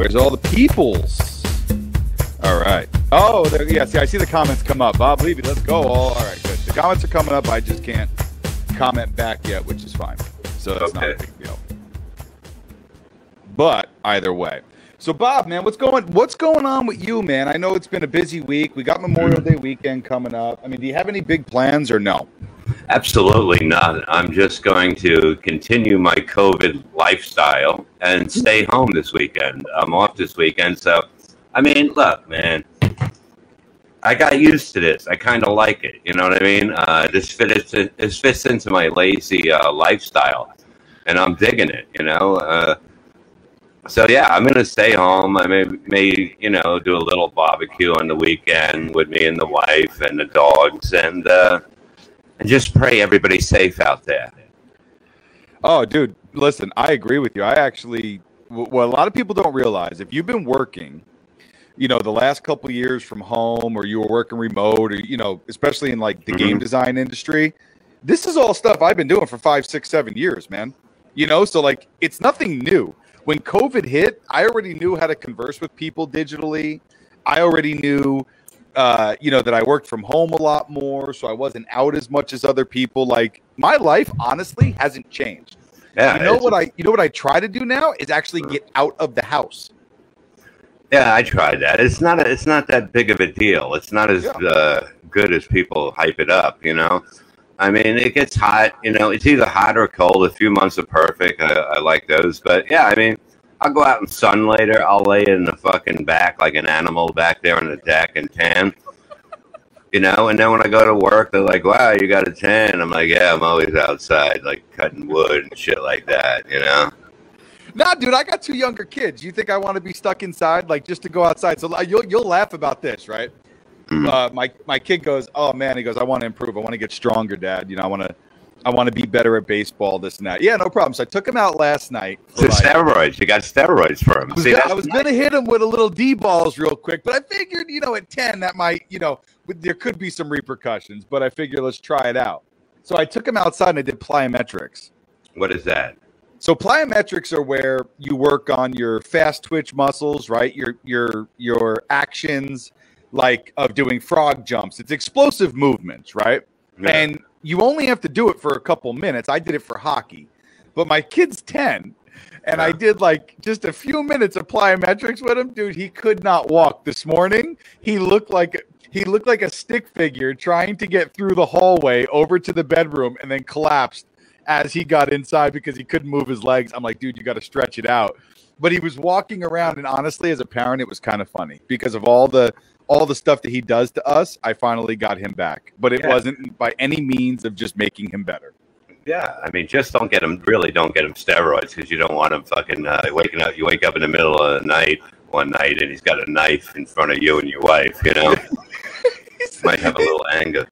Where's all the peoples? All right. Oh, there, yeah. See, I see the comments come up. Bob Levy, let's go. All, all right, good. The comments are coming up. I just can't comment back yet, which is fine. So that's not a big deal. But either way. So Bob, man, what's going what's going on with you, man? I know it's been a busy week. We got Memorial Day weekend coming up. I mean, do you have any big plans or no? Absolutely not. I'm just going to continue my COVID lifestyle and stay home this weekend. I'm off this weekend, so I mean, look, man. I got used to this. I kind of like it. You know what I mean? Uh, this fits this fits into my lazy uh, lifestyle, and I'm digging it. You know. Uh, so yeah, I'm gonna stay home. I may, may you know do a little barbecue on the weekend with me and the wife and the dogs, and uh, and just pray everybody's safe out there. Oh, dude, listen, I agree with you. I actually, what a lot of people don't realize, if you've been working, you know, the last couple years from home, or you were working remote, or you know, especially in like the game Mhm. design industry, this is all stuff I've been doing for five, six, seven years, man. You know, so like it's nothing new. When COVID hit, I already knew how to converse with people digitally. I already knew uh, you know, that I worked from home a lot more, so I wasn't out as much as other people. Like my life, honestly, hasn't changed. Yeah, you know what I you know what I try to do now is actually get out of the house. Yeah, I tried that. It's not. A, it's not that big of a deal. It's not as Yeah. uh, good as people hype it up. You know. I mean, it gets hot. You know, it's either hot or cold. A few months are perfect. I, I like those. But yeah, I mean, I'll go out in sun later. I'll lay in the fucking back like an animal back there on the deck and tan. You know, and then when I go to work, they're like, "Wow, you got a tan." I'm like, "Yeah, I'm always outside, like cutting wood and shit like that." You know. Nah, dude, I got two younger kids. You think I want to be stuck inside, like just to go outside? So you'll you'll laugh about this, right? Mhm. Uh, my my kid goes, "Oh man," he goes, "I want to improve. I want to get stronger, Dad. You know, I want to." I want to be better at baseball, this and that. Yeah, no problem. So I took him out last night. like- steroids. You got steroids for him. I was, See, gonna, I was gonna hit him with a little D balls real quick, but I figured, you know, at ten that might, you know, there could be some repercussions. But I figured let's try it out. So I took him outside and I did plyometrics. What is that? So plyometrics are where you work on your fast twitch muscles, right? Your your your actions, like of doing frog jumps. It's explosive movements, right? Yeah. And you only have to do it for a couple minutes. I did it for hockey, but my kid's 10, and I did like just a few minutes of plyometrics with him. Dude, he could not walk this morning. He looked like he looked like a stick figure trying to get through the hallway over to the bedroom and then collapsed as he got inside because he couldn't move his legs. I'm like, dude, you got to stretch it out. But he was walking around, and honestly, as a parent, it was kind of funny because of all the all the stuff that he does to us. I finally got him back, but it Yeah. wasn't by any means of just making him better. Yeah, I mean, just don't get him. Really, don't get him steroids because you don't want him fucking uh, waking up. You wake up in the middle of the night one night and he's got a knife in front of you and your wife. You know, might have a little anger.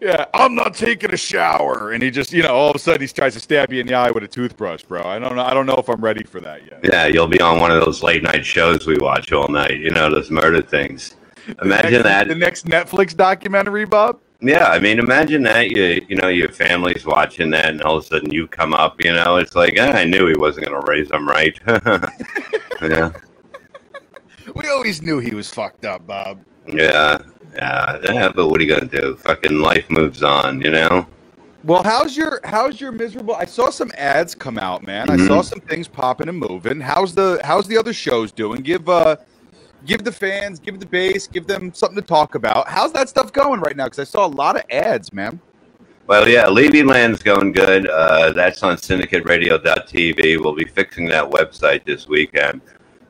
Yeah, I'm not taking a shower, and he just, you know, all of a sudden he tries to stab you in the eye with a toothbrush, bro. I don't know. I don't know if I'm ready for that yet. Yeah, you'll be on one of those late night shows we watch all night. You know, those murder things. Imagine next, that. The next Netflix documentary, Bob. Yeah, I mean, imagine that. You you know, your family's watching that, and all of a sudden you come up. You know, it's like eh, I knew he wasn't going to raise them right. yeah, We always knew he was fucked up, Bob. yeah, yeah, yeah. But what are you going to do? Fucking life moves on. You know. Well, how's your how's your miserable? I saw some ads come out, man. I Mhm. saw some things popping and moving. How's the how's the other shows doing? Give uh give the fans, give the base, give them something to talk about. How's that stuff going right now? Because I saw a lot of ads, man. Well, yeah, Levy Land's going good. Uh, that's on syndicateradio.tv. We'll be fixing that website this weekend.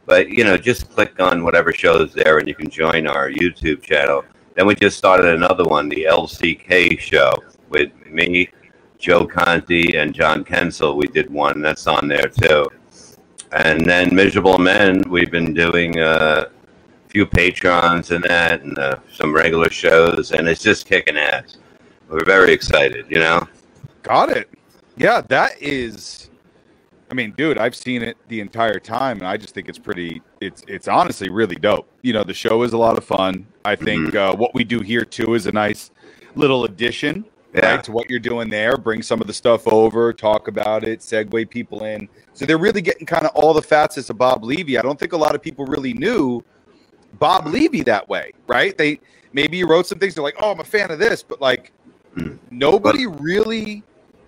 But, you know, just click on whatever show's there and you can join our YouTube channel. Then we just started another one, the LCK show, with me, Joe Conti, and John Kensel. We did one that's on there too. And then Miserable Men, we've been doing uh, a few Patrons and that, and uh, some regular shows, and it's just kicking ass. We're very excited, you know. Got it. Yeah, that is. I mean, dude, I've seen it the entire time, and I just think it's pretty. It's it's honestly really dope. You know, the show is a lot of fun. I think uh, what we do here too is a nice little addition Yeah. right? To what you're doing there, bring some of the stuff over, talk about it, segue people in. So they're really getting kind of all the facets of Bob Levy. I don't think a lot of people really knew Bob Levy that way, right? They maybe you wrote some things. They're like, "Oh, I'm a fan of this," but like Hmm. nobody really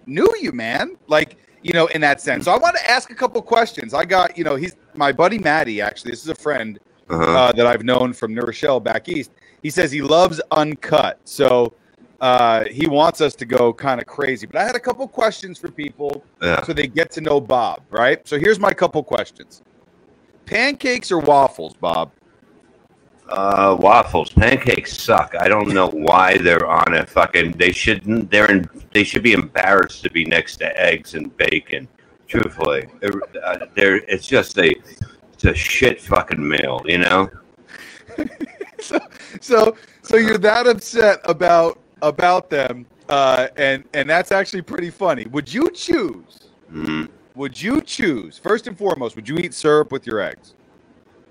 knew you, man. Like you know, in that sense. So I want to ask a couple questions. I got you know, he's my buddy Maddie. Actually, this is a friend Uh-huh. uh, that I've known from New Rochelle back east. He says he loves uncut, so uh, he wants us to go kind of crazy. But I had a couple questions for people yeah. so they get to know Bob, right? So here's my couple questions: pancakes or waffles, Bob? Uh, waffles, pancakes suck. I don't know why they're on a fucking. They shouldn't. They're in. They should be embarrassed to be next to eggs and bacon. Truthfully, they're, uh, they're it's just a, it's a shit fucking meal. You know. so, so, so you're that upset about about them, uh, and and that's actually pretty funny. Would you choose? Mm. Would you choose first and foremost? Would you eat syrup with your eggs?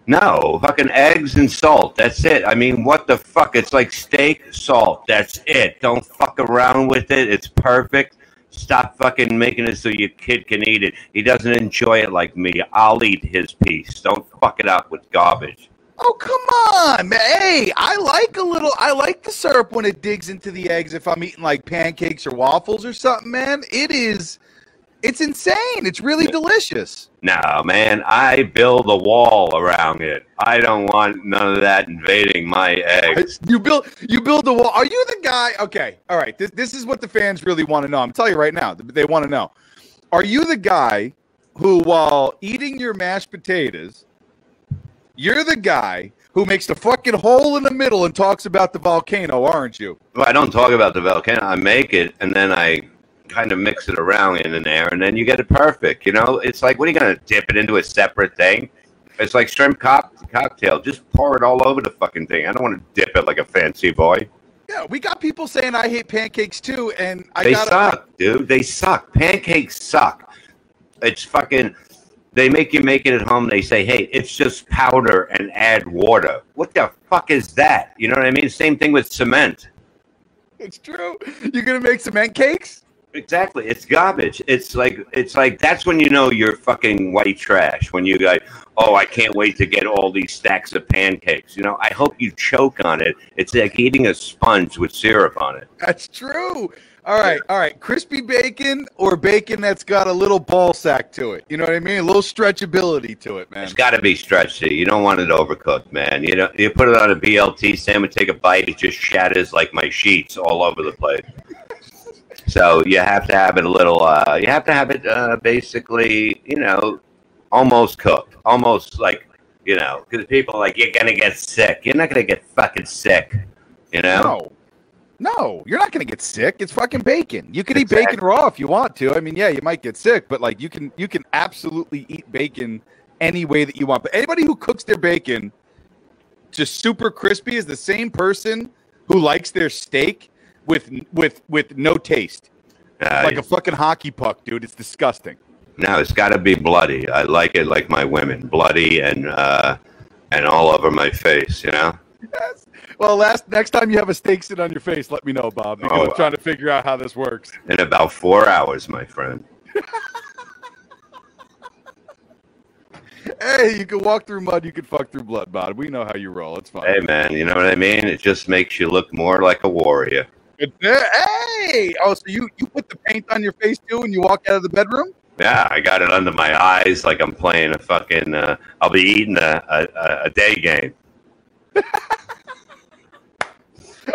No, fucking eggs and salt. That's it. I mean, what the fuck? It's like steak, salt. That's it. Don't fuck around with it. It's perfect. Stop fucking making it so your kid can eat it. He doesn't enjoy it like me. I'll eat his piece. Don't fuck it up with garbage. Oh come on, man! Hey, I like a little. I like the syrup when it digs into the eggs. If I'm eating like pancakes or waffles or something, man, it is. It's insane. It's really delicious. No, man, I build a wall around it. I don't want none of that invading my eggs. You build. You build the wall. Are you the guy? Okay, all right. This this is what the fans really want to know. I'm telling you right now. They want to know. Are you the guy who, while eating your mashed potatoes, you're the guy who makes the fucking hole in the middle and talks about the volcano, aren't you? Well, I don't talk about the volcano. I make it and then I kind of mix it around in and there, and then you get it perfect. You know, it's like, what are you going to dip it into a separate thing? It's like shrimp cock- cocktail. Just pour it all over the fucking thing. I don't want to dip it like a fancy boy. Yeah, we got people saying I hate pancakes too, and I they got suck, dude. They suck. Pancakes suck. It's fucking. They make you make it at home. They say, "Hey, it's just powder and add water." What the fuck is that? You know what I mean? Same thing with cement. It's true. You're gonna make cement cakes? Exactly. It's garbage. It's like it's like that's when you know you're fucking white trash. When you go, oh, I can't wait to get all these stacks of pancakes. You know, I hope you choke on it. It's like eating a sponge with syrup on it. That's true. All right, all right. Crispy bacon or bacon that's got a little ball sack to it. You know what I mean? A little stretchability to it, man. It's got to be stretchy. You don't want it overcooked, man. You know, you put it on a BLT sandwich, take a bite, it just shatters like my sheets all over the place. So you have to have it a little. Uh, you have to have it uh, basically, you know, almost cooked, almost like you know, because people are like you're gonna get sick. You're not gonna get fucking sick. You know. No. No, you're not gonna get sick. It's fucking bacon. You can eat bacon raw if you want to. I mean, yeah, you might get sick, but like you can you can absolutely eat bacon any way that you want. But anybody who cooks their bacon just super crispy is the same person who likes their steak with with with no taste. Uh, Like a fucking hockey puck, dude. It's disgusting. no, it's got to be bloody. I like it like my women, bloody and uh, and all over my face. You know. Yes. Well, last next time you have a steak sit on your face, let me know, Bob. Because Oh. I'm trying to figure out how this works. In about four hours, my friend. Hey, you can walk through mud, you can fuck through blood, Bob. We know how you roll. It's fine. Hey man, you know what I mean? It just makes you look more like a warrior. Hey! Oh, so you you put the paint on your face too when you walk out of the bedroom? Yeah, I got it under my eyes like I'm playing a fucking. Uh, I'll be eating a, a, a day game.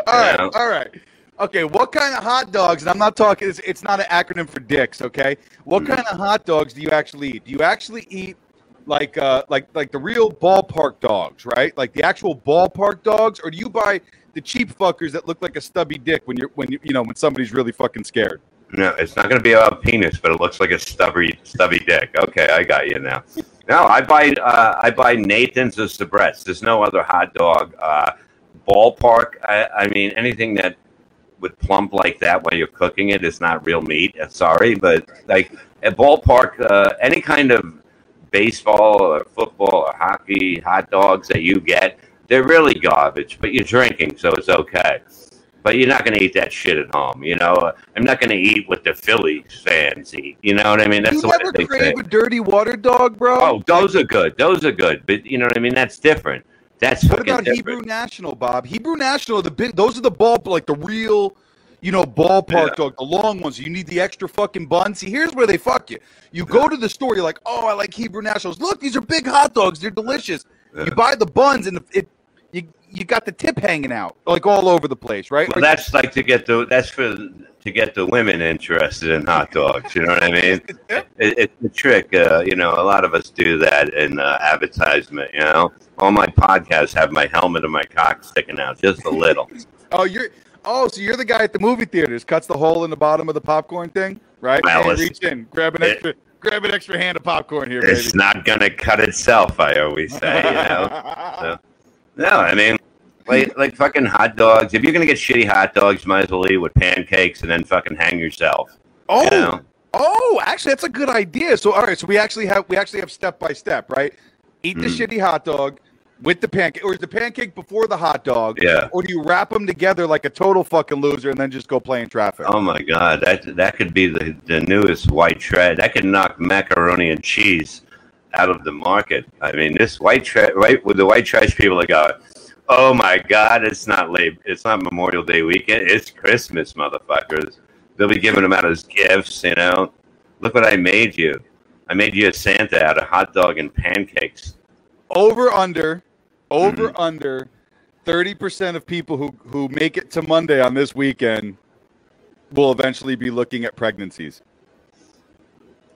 All right, Yeah. all right. Okay, what kind of hot dogs? And I'm not talking. It's, it's not an acronym for dicks. Okay, what Mhm. kind of hot dogs do you actually eat? Do you actually eat like uh like like the real ballpark dogs, right? Like the actual ballpark dogs, or do you buy the cheap fuckers that look like a stubby dick when you're when you you know when somebody's really fucking scared? No, it's not going to be about penis, but it looks like a stubby stubby dick. Okay, I got you now. No, I buy uh, I buy Nathan's or Sabrett's. There's no other hot dog. Uh, ballpark. I, I mean, anything that would plump like that while you're cooking it is not real meat. Uh, Sorry, but like at ballpark, uh, any kind of baseball or football or hockey hot dogs that you get, they're really garbage. But you're drinking, so it's okay. but you're not going to eat that shit at home. You know, I'm not going to eat what the Phillies fans eat. You know what I mean? That's the. you never crave a dirty water dog, bro. Oh, those are good. Those are good. But you know what I mean? That's different. That's what about different. Hebrew National, Bob? Hebrew National, the big, those are the ball, like the real, you know, ballpark yeah. dog, the long ones. You need the extra fucking bun. See, here's where they fuck you. You go to the store, you're like, oh, I like Hebrew Nationals. Look, these are big hot dogs. They're delicious. Yeah. You buy the buns, and it you you got the tip hanging out like all over the place, right? Well, that's like to get the that's for to get the women interested in hot dogs. You know what I mean? it, it's the trick. Uh, you know, a lot of us do that in uh, advertisement. You know, all my podcasts have my helmet and my cock sticking out just a little. oh, you're oh, so you're the guy at the movie theaters cuts the hole in the bottom of the popcorn thing, right? Well, and reach in, grab an extra. It, grab an extra hand of popcorn here. It's baby. not gonna cut itself. I always say, you know. so, no, I mean, like like fucking hot dogs. If you're gonna get shitty hot dogs, you might as well eat with pancakes and then fucking hang yourself. Oh, you know? oh, actually, that's a good idea. So, all right, so we actually have we actually have step by step, right? Eat the mm. shitty hot dog with the pancake, or is the pancake before the hot dog? Yeah. Or do you wrap them together like a total fucking loser and then just go play in traffic? Oh my god, that that could be the the newest white trash. That could knock macaroni and cheese out of the market. I mean, this white trash, right? With the white trash people are going, oh my God, it's not late. It's not Memorial Day weekend. It's Christmas, motherfuckers. They'll be giving them out as gifts, you know. Look what I made you. I made you a Santa out of hot dog and pancakes. Over under, over mm-hmm. under, thirty percent of people who who make it to Monday on this weekend will eventually be looking at pregnancies.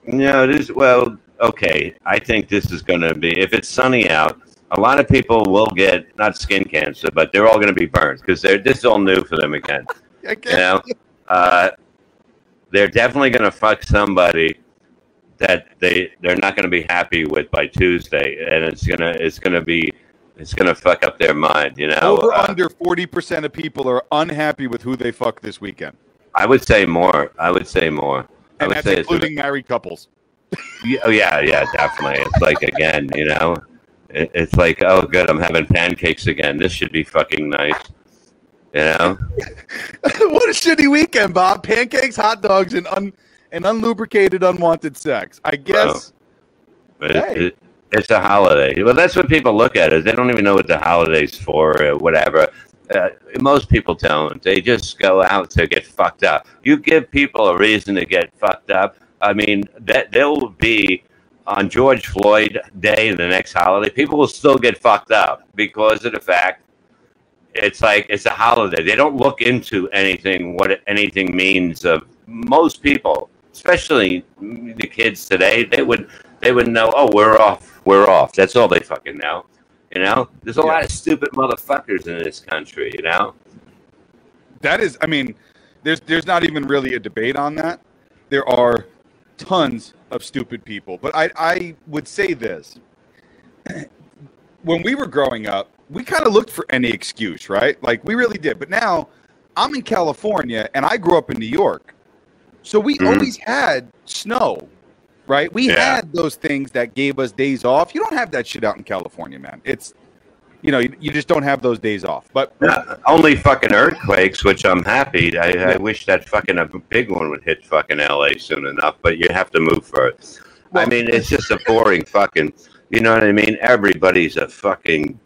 No, it is well okay, I think this is going to be, if it's sunny out, a lot of people will get not skin cancer, but they're all going to be burned because they're this is all new for them again. you know, uh, they're definitely going to fuck somebody that they they're not going to be happy with by Tuesday, and it's gonna it's gonna be it's gonna fuck up their mind. You know, over uh, under forty percent of people are unhappy with who they fuck this weekend. I would say more. I would say more. And I would that's say including married couples yeah, oh yeah, yeah, definitely. It's like again, you know, it, it's like, oh, good, I'm having pancakes again. This should be fucking nice. You know, what a shitty weekend, Bob. Pancakes, hot dogs, and un and unlubricated, unwanted sex. I guess. Hey. it, it, it's a holiday. Well, that's what people look at is They don't even know what the holiday's for, or whatever. Uh, most people don't. They just go out to get fucked up. You give people a reason to get fucked up, I mean, that there will be on George Floyd Day, the next holiday, people will still get fucked up because of the fact it's like it's a holiday. They don't look into anything what anything means of most people, especially the kids today. They would they would know. Oh, we're off. We're off. That's all they fucking know. You know, there's a yeah. lot of stupid motherfuckers in this country. You know, that is. I mean, there's there's not even really a debate on that. There are tons of stupid people. But I, I would say this. when we were growing up, we kind of looked for any excuse, right? Like we really did. But now I'm in California and I grew up in New York. So we mm-hmm. always had snow, right? We yeah. had those things that gave us days off. You don't have that shit out in California, man. It's you know, you, you, just don't have those days off. But yeah, only fucking earthquakes, which I'm happy. I, I, wish that fucking a big one would hit fucking LA soon enough, but you have to move for it. Well, I mean, it's just a boring fucking. You know what I mean? Everybody's a fucking.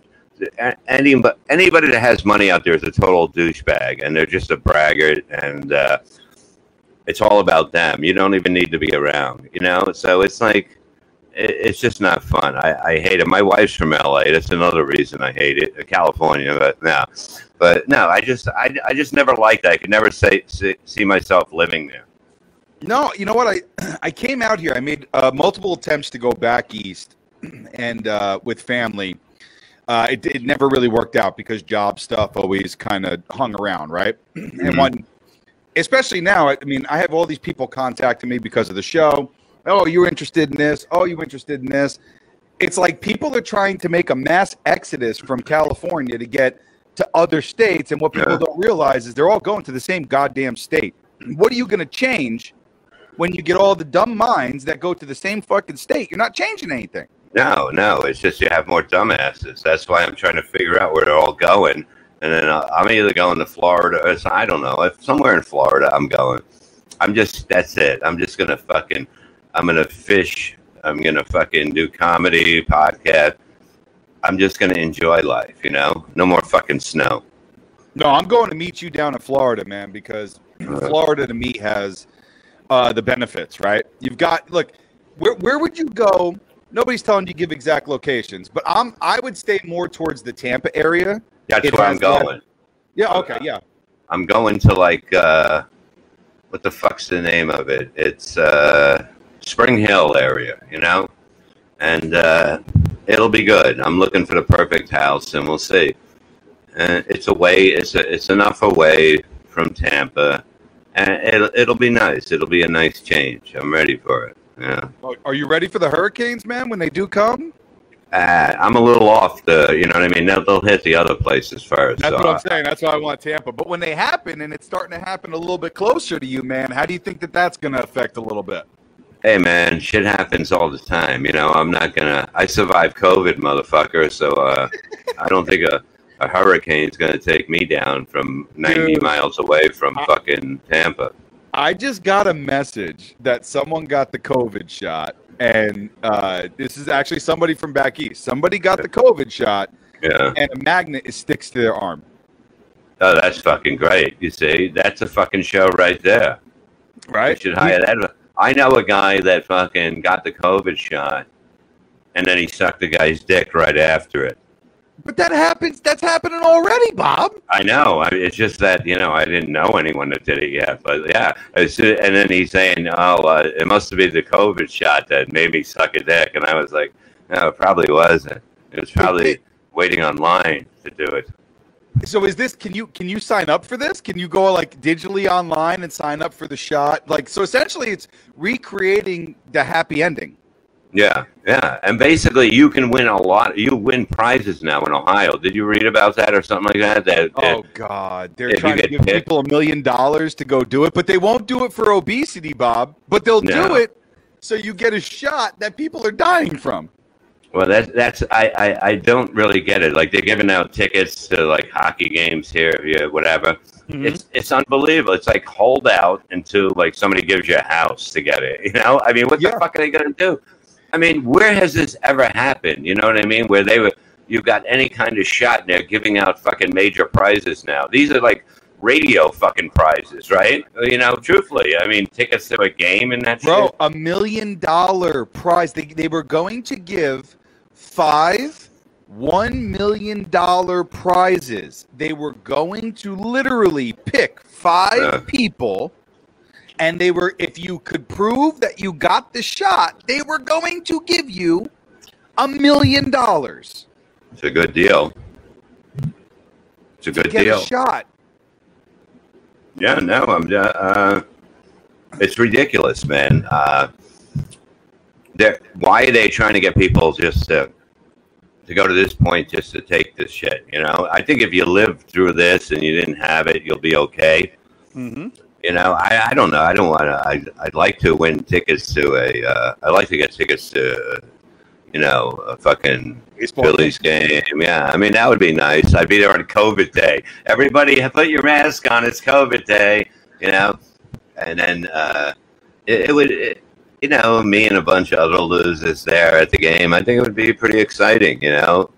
Anybody, anybody that has money out there is a total douchebag, and they're just a braggart, and uh, it's all about them. You don't even need to be around, you know. So it's like it's just not fun. I, I hate it. My wife's from LA. That's another reason I hate it. California, but no, but no. I just I, I just never liked that. I could never say see, see myself living there. No, you know what? I I came out here. I made uh, multiple attempts to go back east, and uh, with family, uh, it it never really worked out because job stuff always kind of hung around, right? Mm-hmm. And one, especially now. I mean, I have all these people contacting me because of the show Oh, you're interested in this. Oh, you're interested in this. It's like people are trying to make a mass exodus from California to get to other states. And what people yeah. don't realize is they're all going to the same goddamn state. What are you going to change when you get all the dumb minds that go to the same fucking state? You're not changing anything. No, no. It's just you have more dumbasses. That's why I'm trying to figure out where they're all going and then I'm either going to Florida. Or I don't know. If somewhere in Florida, I'm going. I'm just that's it. I'm just gonna fucking. I'm gonna fish. I'm gonna fucking do comedy podcast. I'm just gonna enjoy life. You know, no more fucking snow. No, I'm going to meet you down in Florida, man, because Florida to me has uh, the benefits, right? You've got look, where where would you go? Nobody's telling you to give exact locations, but I'm I would stay more towards the Tampa area. That's It where I'm has that- going. Yeah, okay, yeah. I'm going to like uh, what the fuck's the name of it? It's uh, Spring Hill area, you know, and uh, it'll be good. I'm looking for the perfect house, and we'll see. And it's away. It's a, it's enough away from Tampa, and it'll it'll be nice. It'll be a nice change. I'm ready for it. Yeah. Are you ready for the hurricanes, man? When they do come, Uh, I'm a little off the, you know what I mean. They'll, they'll hit the other places first. that's so what I'm saying. That's why I want Tampa. But when they happen, and it's starting to happen a little bit closer to you, man, how do you think that that's going to affect a little bit? Hey man, shit happens all the time. You know, I'm not gonna. I survived COVID, motherfucker. So uh, I don't think a, a hurricane's gonna take me down from 90 Dude. miles away from I- fucking Tampa. I just got a message that someone got the COVID shot, and uh, this is actually somebody from back east. Somebody got the COVID shot, Yeah. and a magnet is sticks to their arm. Oh, that's fucking great. You see, that's a fucking show right there. I Right? should hire that. I know a guy that fucking got the COVID shot, and then he sucked the guy's dick right after it. But that happens. That's happening already, Bob. I know. I, it's just that you know I didn't know anyone that did it yet. But yeah, and then he's saying, "Oh, uh, it must have been the COVID shot that made me suck a dick," and I was like, "No, it probably wasn't. It was probably waiting online to do it." So is this? Can you can you sign up for this? Can you go like digitally online and sign up for the shot? Like so, essentially, it's recreating the happy ending. Yeah, yeah, and basically you can win a lot. You win prizes now in Ohio. Did you read about that or something like that? That Oh God, they're trying to give people a million dollars to go do it, but they won't do it for obesity, Bob. But they'll do it so you get a shot that people are dying from. Well, that's that's I, I I don't really get it. Like they're giving out tickets to like hockey games here, yeah, whatever. Mm-hmm. It's it's unbelievable. It's like hold out until like somebody gives you a house to get it. You know, I mean, what Yeah. the fuck are they gonna do? I mean, where has this ever happened? You know what I mean? Where they were you got any kind of shot and they're giving out fucking major prizes now. These are like radio fucking prizes, right? You know, truthfully, I mean, tickets to a game and that Bro, shit. a million dollar prize. They, they were going to give five one million dollar prizes. They were going to literally pick five Yeah. people, and they were if you could prove that you got the shot, they were going to give you a million dollars It's a good deal. It's a good get deal. a shot. Yeah, no, I'm. Uh, it's ridiculous, man. Uh, why are they trying to get people just to to go to this point just to take this shit? You know, I think if you live through this and you didn't have it, you'll be okay. Mm-hmm. You know, I, I don't know. I don't want to. I'd, I'd like to win tickets to a. Uh, I'd like to get tickets to, you know, a fucking Phillies game. Yeah, I mean that would be nice. I'd be there on COVID day. Everybody, put your mask on. It's COVID day. You know, and then uh, it, it would. It, you know, me and a bunch of other losers there at the game. I think it would be pretty exciting. You know,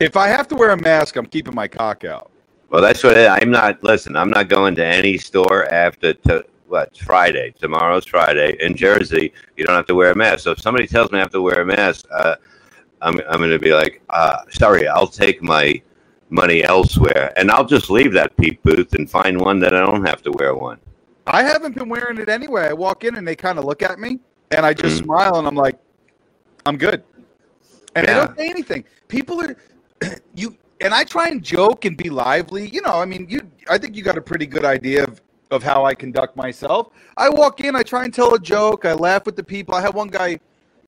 If I have to wear a mask, I'm keeping my cock out. well, that's what I, I'm not. Listen, I'm not going to any store after to, what Friday. Tomorrow's Friday in Jersey. You don't have to wear a mask. So if somebody tells me I have to wear a mask, uh, I'm I'm going to be like, uh, sorry, I'll take my money elsewhere, and I'll just leave that peep booth and find one that I don't have to wear one. I haven't been wearing it anyway. I walk in and they kind of look at me, and I just Mm. smile and I'm like, I'm good. And they don't say anything. People are you and I try and joke and be lively. You know, I mean, you. I think you got a pretty good idea of of how I conduct myself. I walk in, I try and tell a joke, I laugh with the people. I had one guy,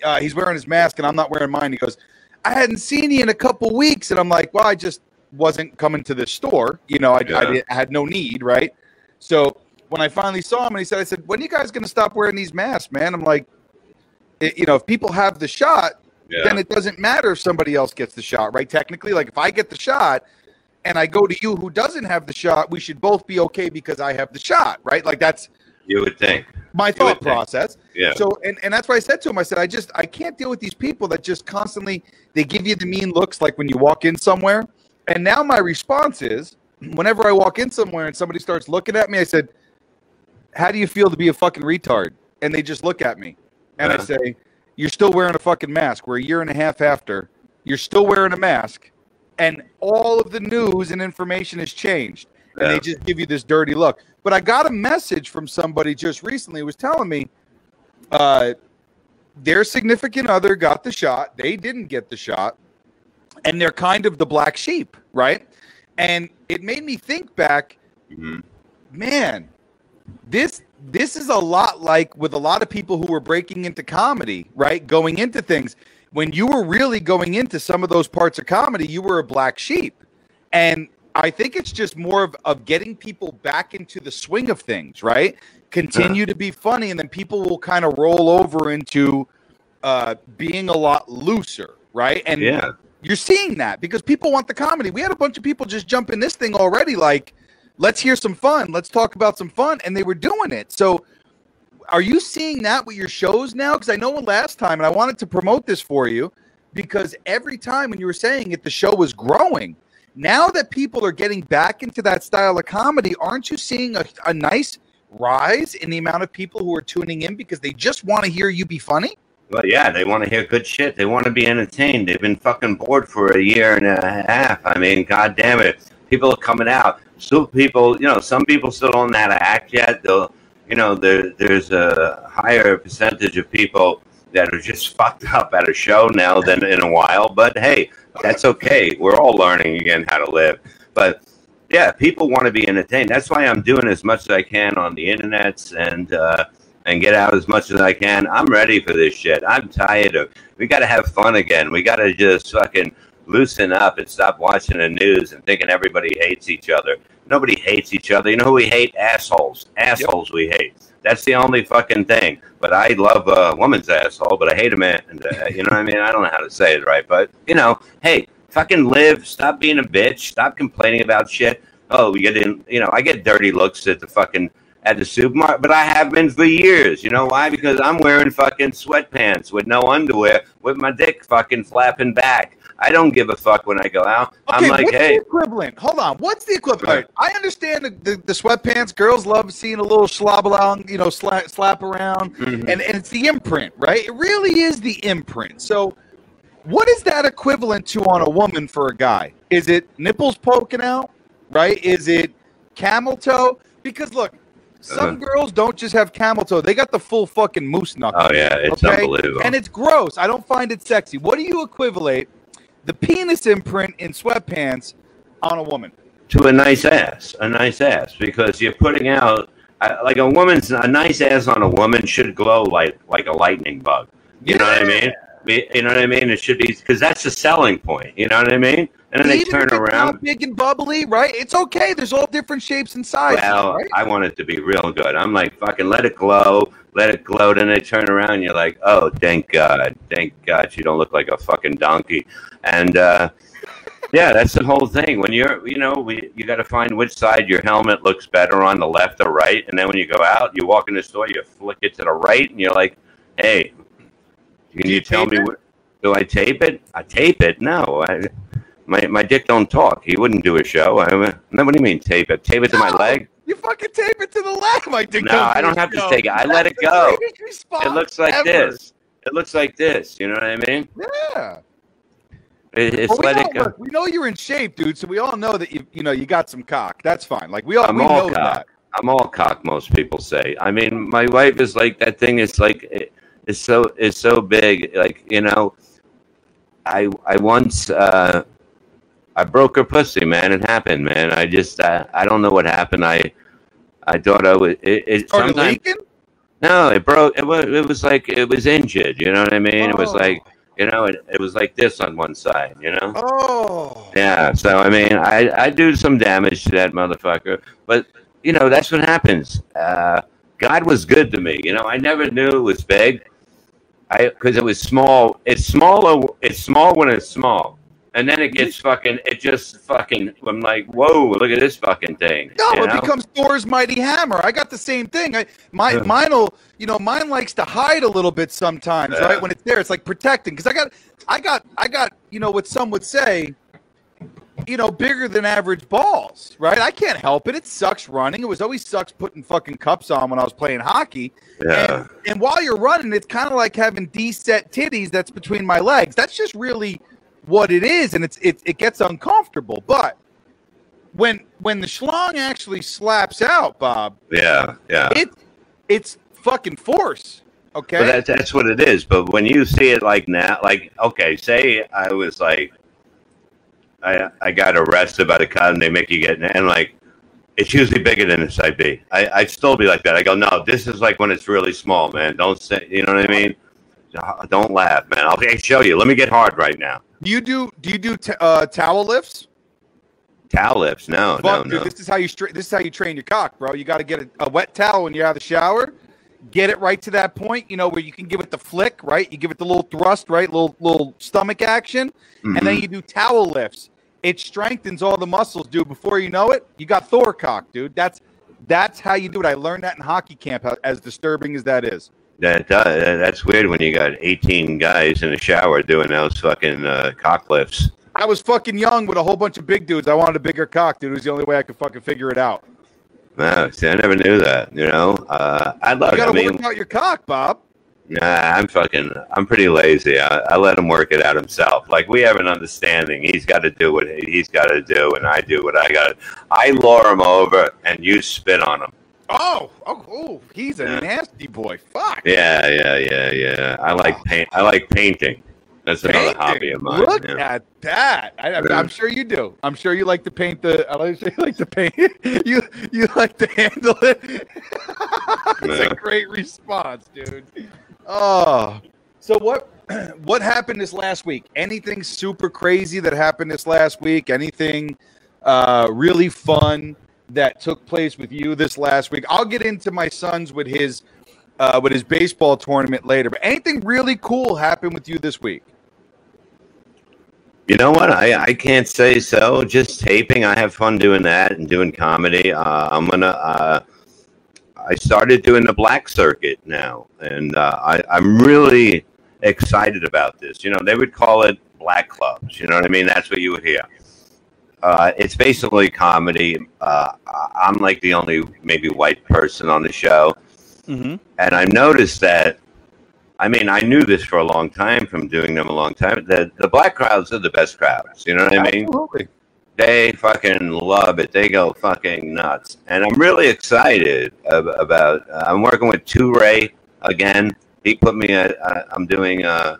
uh, he's wearing his mask and I'm not wearing mine. He goes, I hadn't seen you in a couple weeks, and I'm like, well, I just wasn't coming to the store. You know, I, I, Yeah. did- I had no need, right? So when I finally saw him, and he said, I said, when are you guys going to stop wearing these masks, man? I'm like, you know, if people have the shot, Yeah. then it doesn't matter if somebody else gets the shot, right? Technically, like if I get the shot, and I go to you who doesn't have the shot, we should both be okay because I have the shot, right? Like that's You would think. my thought think. process. Yeah. So and, and that's why I said to him, I said, I just I can't deal with these people that just constantly they give you the mean looks like when you walk in somewhere. And now my response is whenever I walk in somewhere and somebody starts looking at me, I said, How do you feel to be a fucking retard? And they just look at me. And I say, You're still wearing a fucking mask. We're a year and a half after. You're still wearing a mask. And all of the news and information has changed. And they just give you this dirty look. But I got a message from somebody just recently who was telling me uh, their significant other got the shot. They didn't get the shot. And they're kind of the black sheep, right? And it made me think back, Mhm. man, this this is a lot like with a lot of people who were breaking into comedy, right? Going into things. When you were really going into some of those parts of comedy, you were a black sheep. And I think it's just more of, of getting people back into the swing of things, right? Continue to be funny, and then people will kind of roll over into uh, being a lot looser, right? And Yeah. you're seeing that because people want the comedy. We had a bunch of people just jump in this thing already, like, let's hear some fun, let's talk about some fun, and they were doing it. So, are you seeing that with your shows now? Because I know last time, and I wanted to promote this for you because every time when you were saying it, the show was growing. Now that people are getting back into that style of comedy, aren't you seeing a, a nice rise in the amount of people who are tuning in because they just want to hear you be funny? Well, yeah, they want to hear good shit. They want to be entertained. They've been fucking bored for a year and a half. I mean, god damn it. People are coming out. Still people, you know, some people still don't know how to act yet. They'll, you know, there, there's a higher percentage of people that are just fucked up at a show now than in a while. But hey, that's okay. We're all learning again how to live. But yeah, people want to be entertained. That's why I'm doing as much as I can on the internets and uh, and get out as much as I can. I'm ready for this shit. I'm tired of. We got to have fun again. We got to just fucking loosen up and stop watching the news and thinking everybody hates each other. Nobody hates each other. You know who we hate? Assholes. Assholes we hate. That's the only fucking thing. But I love a woman's asshole, but I hate a man. And, uh, you know what I mean? I don't know how to say it right, but you know, hey, fucking live. Stop being a bitch. Stop complaining about shit. Oh, we get in. You know, I get dirty looks at the fucking at the supermarket, but I have been for years. You know why? Because I'm wearing fucking sweatpants with no underwear, with my dick fucking flapping back. I don't give a fuck when I go out. I'm like, what's hey, the equivalent? Hold on. What's the equivalent? Right. I understand the, the, the sweatpants. Girls love seeing a little slob along, you know, slap, slap around, Mhm. and, and it's the imprint, right? It really is the imprint. So, what is that equivalent to on a woman for a guy? Is it nipples poking out, right? Is it camel toe? Because look, some Uh-huh. girls don't just have camel toe; they got the full fucking moose knuckle. oh yeah, it's Okay? unbelievable. And it's gross. I don't find it sexy. What do you equivalate the penis imprint in sweatpants on a woman? to a nice ass, a nice ass, because you're putting out I, like a woman's a nice ass on a woman should glow like like a lightning bug. You know what I mean? You know what I mean? It should be because that's the selling point. You know what I mean? And then they turn around. not big and bubbly, right? It's okay. There's all different shapes and sizes. Well, right? I want it to be real good. I'm like, fucking let it glow, let it glow. Then they turn around and you're like, oh, thank God. Thank God you don't look like a fucking donkey. And uh, yeah, that's the whole thing. When you're, you know, we, you got to find which side your helmet looks better on, the left or right. And then when you go out, you walk in the store, you flick it to the right, and you're like, hey, can you, you tell me what? Do I tape it? I tape it? No. I, my, my dick don't talk. He wouldn't do a show. I, what do you mean tape it? Tape it to my leg? You fucking tape it to the leg, my dick. No, I do don't have to No. take it. I let it go. It looks like ever. this. It looks like this. You know what I mean? Yeah. It, it's Well, we, know, go. look, we know you're in shape, dude. So we all know that you, you know, you got some cock. That's fine. Like we all, I'm we all know cock. that. I'm all cock. Most people say. I mean, my wife is like that thing. is like it, it's so it's so big. Like you know, I I once uh, I broke her pussy, man. It happened, man. I just uh, I don't know what happened. I I thought I was it. it sometimes leaking. no, it broke. It was it was like it was injured. You know what I mean? It was Oh. like you know it, it was like this on one side. You know. Oh. Yeah, so I mean, I, I do some damage to that motherfucker, but you know that's what happens. Uh, God was good to me. You know, I never knew it was big, I because it was small. It's smaller. It's small when it's small, and then it gets fucking. It just fucking. I'm like, whoa! Look at this fucking thing. No, you it know? becomes Thor's mighty hammer. I got the same thing. I my Yeah. mine'll you know mine likes to hide a little bit sometimes, Yeah. right? When it's there, it's like protecting because I got I got I got you know what some would say, you know, bigger than average balls, right? I can't help it. It sucks running. It was always sucks putting fucking cups on when I was playing hockey. Yeah. And, and while you're running, it's kind of like having D-set titties that's between my legs. That's just really what it is, and it's it, it gets uncomfortable. But when when the schlong actually slaps out, Bob, Yeah. Yeah. it it's fucking force. Okay. But that's that's what it is. But when you see it like now, like okay, say I was like, I I got arrested by the cop and they make you get and like, it's usually bigger than this I'd be. I I'd still be like that. I go, no, this is like when it's really small, man. Don't say, you know what I mean? Don't laugh, man. I'll show you. Let me get hard right now. do you do do you do t- uh, towel lifts? Towel lifts? no, Fuck, no, dude, no. this is how you stra- this is how you train your cock, bro. You got to get a, a wet towel when you're out of the shower. Get it right to that point, you know, where you can give it the flick, right? You give it the little thrust, right? Little little stomach action, and then Mhm. you do towel lifts. It strengthens all the muscles, dude. Before you know it, you got Thor cock, dude. That's that's how you do it. I learned that in hockey camp, how- as disturbing as that is. That does, that's weird when you got 18 guys in the shower doing those fucking uh, cock lifts. I was fucking young with a whole bunch of big dudes. I wanted a bigger cock, dude. It was the only way I could fucking figure it out. Wow, see, I never knew that. You know, uh, I love. You I gotta mean, work out your cock, Bob. Nah, I'm fucking. I'm pretty lazy. I, I let him work it out himself. Like we have an understanding. He's got to do what he's got to do, and I do what I got. to I lure him over, and you spit on him. Oh, oh, oh he's a Yeah. nasty boy. Fuck. Yeah, yeah, yeah, yeah. I like paint. I like painting. That's another Painting. hobby of mine. Look yeah. at that. I, I'm- I'm sure you do. I'm sure you like to paint the. I like you like to paint. You you like to handle it. it's Yeah. a great response, dude. Oh, so what? What happened this last week? Anything super crazy that happened this last week? Anything uh, really fun that took place with you this last week? I'll get into my son's with his uh, with his baseball tournament later. But anything really cool happened with you this week? You know what? I, I can't say so. Just taping. I have fun doing that and doing comedy. Uh, I'm gonna. Uh, I started doing the black circuit now, and uh, I, I'm really excited about this. You know, they would call it black clubs. You know what I mean? That's what you would hear. Uh, it's basically comedy. Uh, I'm like the only maybe white person on the show, Mm-hmm. and I noticed that. I mean, I knew this for a long time from doing them a long time. The the black crowds are the best crowds. You know what I mean? Absolutely. They fucking love it. They go fucking nuts, and I'm really excited ab- about. Uh, I'm working with Two Ray again. He put me at. Uh, I'm doing. Uh,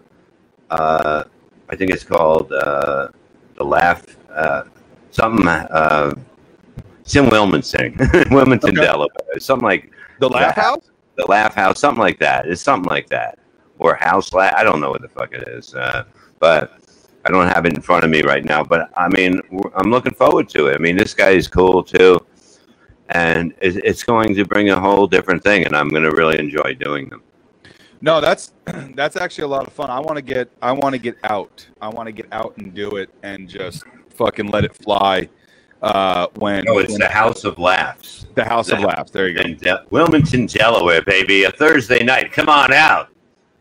uh, I think it's called uh, the Laugh. Uh, something. Uh, Sim Wilmington, Wilmington, Okay. Delaware. Something like The Laugh House. the Laugh House, something like that. It's something like that, or House Laugh. I don't know what the fuck it is, uh, but I don't have it in front of me right now. But I mean, I'm looking forward to it. I mean, this guy is cool too, and it's, going to bring a whole different thing, and I'm going to really enjoy doing them. No, that's that's actually a lot of fun. I want to get I want to get out. I want to get out and do it and just fucking let it fly. Uh, when, Oh, it's when- the House of Laughs the House of Laughs. There you go. in De- Wilmington, Delaware, baby. A Thursday night. Come on out.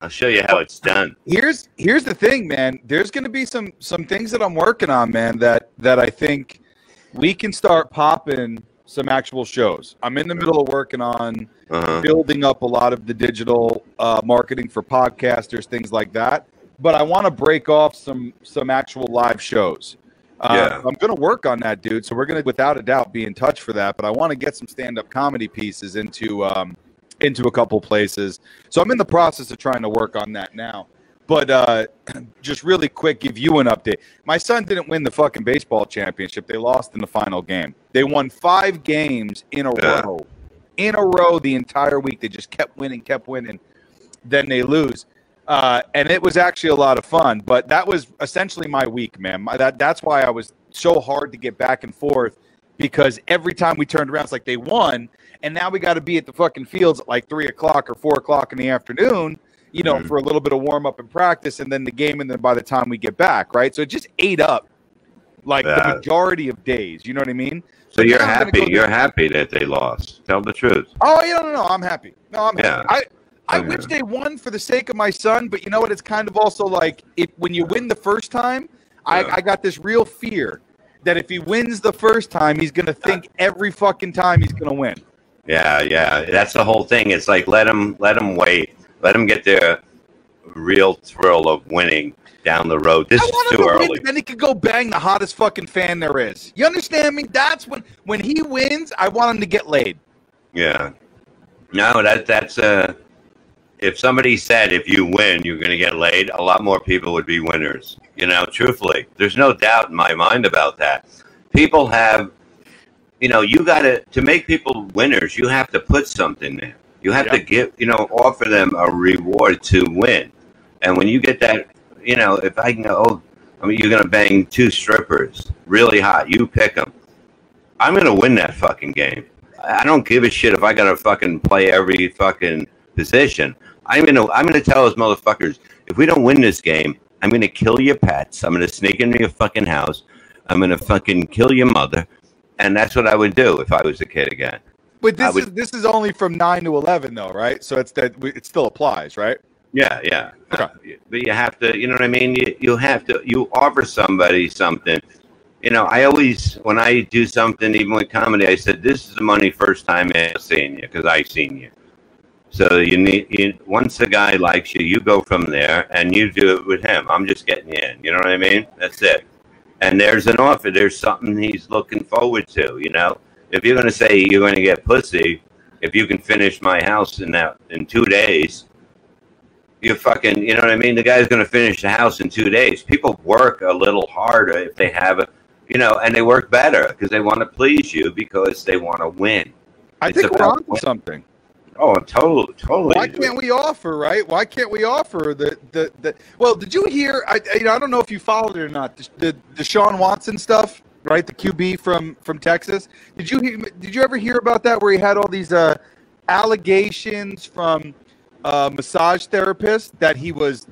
I'll show you how it's done. here's here's the thing, man. There's going to be some some things that I'm working on, man. That that I think we can start popping some actual shows. I'm in the middle of working on Uh-huh. building up a lot of the digital uh, marketing for podcasters, things like that. But I want to break off some some actual live shows. Uh, Yeah. I'm going to work on that, dude. So we're going to, without a doubt, be in touch for that. But I want to get some stand up comedy pieces into um, into a couple places. So I'm in the process of trying to work on that now. But uh, just really quick, give you an update. My son didn't win the fucking baseball championship. They lost in the final game. They won five games in a Yeah. row, in a row the entire week. They just kept winning, kept winning. Then they lose. Uh, and it was actually a lot of fun. But that was essentially my week, man. My, that that's why I was so hard to get back and forth because every time we turned around, it's like they won, and now we got to be at the fucking fields at like three o'clock or four o'clock in the afternoon. you know, Mhm. for a little bit of warm up and practice, and then the game, and then by the time we get back, right? So it just ate up like the majority of days. You know what I mean? So you're now I'm gonna happy. go You're happy that they lost. Tell the truth. Oh, yeah, no, no, I'm happy. No, I'm Yeah. happy. I, I Okay. wish they won for the sake of my son, but you know what? It's kind of also like if when you win the first time, Yeah. I, I got this real fear that if he wins the first time, he's gonna think every fucking time he's gonna win. Yeah, yeah. That's the whole thing. It's like let him let him wait. Let him get their real thrill of winning down the road. This I is him too to early. win, then he could go bang the hottest fucking fan there is. You understand me? That's when when he wins, I want him to get laid. Yeah. No, that that's uh if somebody said if you win you're going to get laid, a lot more people would be winners. You know, truthfully. There's no doubt in my mind about that. People have you know, you got to to make people winners, you have to put something there. You have to give, you know, offer them a reward to win. And when you get that, you know, if I can go, oh, I mean, you're going to bang two strippers really hot, you pick them. I'm going to win that fucking game. I don't give a shit if I gotta fucking play every fucking position. I'm gonna I'm gonna tell those motherfuckers if we don't win this game, I'm gonna kill your pets. I'm gonna sneak into your fucking house. I'm gonna fucking kill your mother, and that's what I would do if I was a kid again. But this would- is this is only from nine to eleven though, right? So it's that it still applies, right? Yeah, yeah. Okay. Uh, but you have to, you know what I mean? You, you have to, you offer somebody something. You know, I always, when I do something, even with comedy, I said, this is the money first time I've seen you because I've seen you. So you need, you, once the guy likes you, you go from there and you do it with him. I'm just getting you in. You know what I mean? That's it. And there's an offer. There's something he's looking forward to. You know, if you're going to say you're going to get pussy, if you can finish my house in that in two days, you fucking, you know what I mean? The guy's going to finish the house in two days. People work a little harder if they have a, you know, and they work better because they want to please you because they want to win. I It's think we're on something. Oh, totally, totally. Why can't we offer, right? Why can't we offer the the, the well, did you hear I you know, I don't know if you followed it or not, the, the Deshaun Watson stuff, right? The QB from from Texas. Did you hear, did you ever hear about that where he had all these uh allegations from uh massage therapists that he was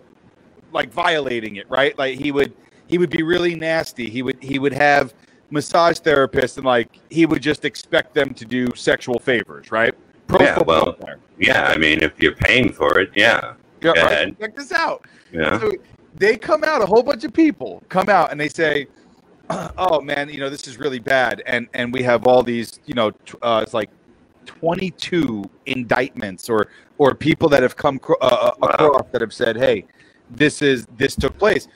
like violating it, right? Like he would he would be really nasty. He would he would have massage therapists and like he would just expect them to do sexual favors, right? Pro Yeah, well, player. Yeah, I mean, if you're paying for it, yeah, Yeah, Go right. ahead. Check this out. yeah. So they come out, a whole bunch of people come out and they say, "Oh man, you know this is really bad," and and we have all these, you know, uh, it's like twenty two indictments or or people that have come uh, Wow. across that have said, "Hey, this is this took place,"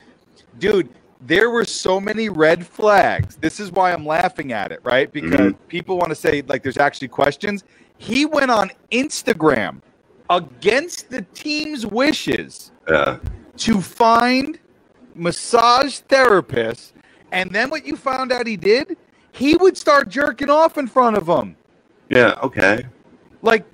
dude. There were so many red flags. This is why I'm laughing at it, right? Because people want to say like there's actually questions. He went on Instagram against the team's wishes yeah. to find massage therapists. And then what you found out he did, he would start jerking off in front of them. Yeah, okay. Like,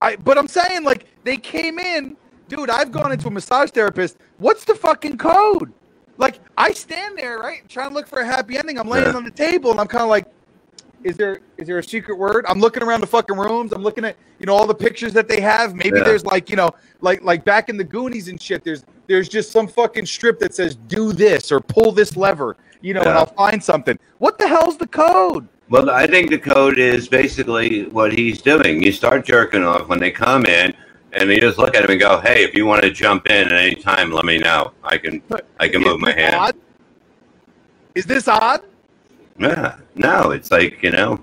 I, but I'm saying, like, they came in, dude. I've gone into a massage therapist. What's the fucking code? Like, I stand there, right, trying to look for a happy ending. I'm laying Yeah. on the table, and I'm kind of like, is there is there a secret word? I'm looking around the fucking rooms. I'm looking at you know all the pictures that they have. Maybe Yeah. there's like you know like like back in the Goonies and shit. There's there's just some fucking strip that says do this or pull this lever. You know, and I'll find something. What the hell's the code? Well, I think the code is basically what he's doing. You start jerking off when they come in, and you just look at him and go, "Hey, if you want to jump in at any time, let me know. I can, I can move my hand." odd? Is this odd? Yeah, no, it's like you know,